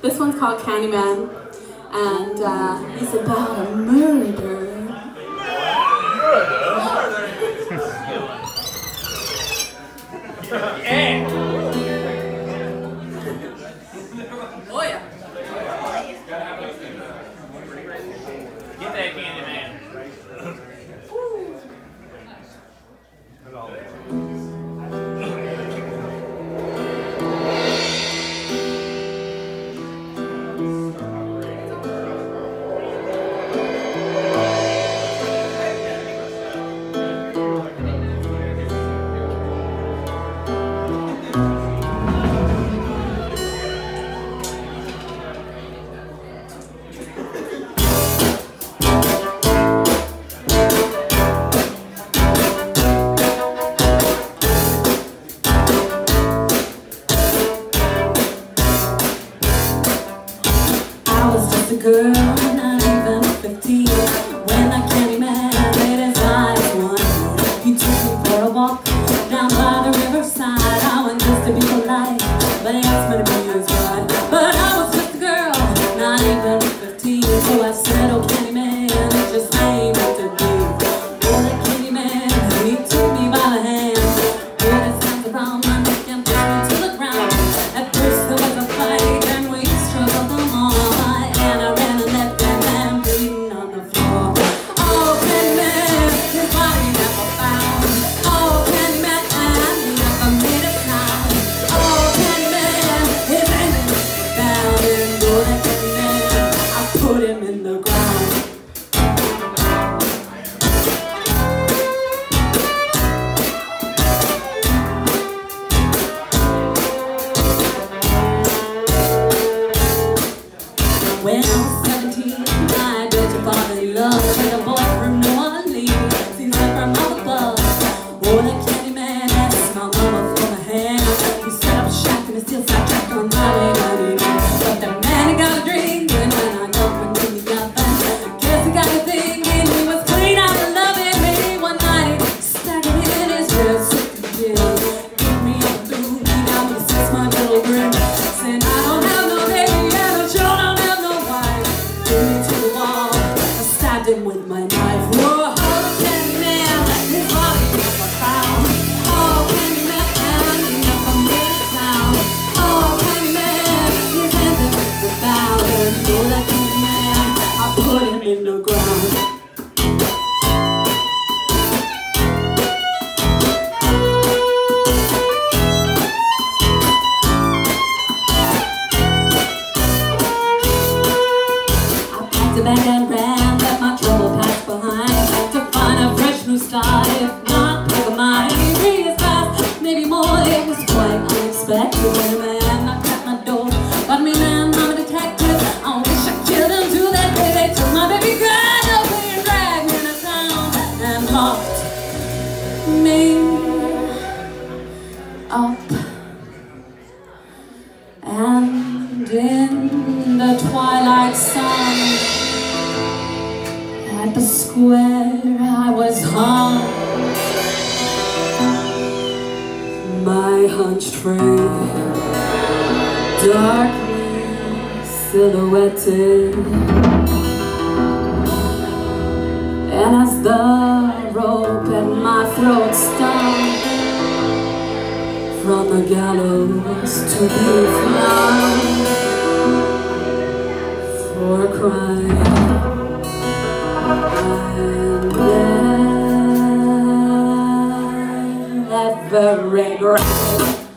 This one's called Canny Man, and uh, it's about a murder. Oh, yeah. Get that candy. be his bride. But I was just a girl, not even 15, so I settled. When I was 17, my daughter fall in love with a boy from New Orleans. Seems like from up above. Oh, the canny man asked my mama for my hand. He set up shop and it's still sidetracked on my way. But the man got a dream. I put him in the ground. up. And in the twilight sun at the square I was hung. My hunched frame darkly silhouetted. And as the gallows to be found for a crime and then that very ground.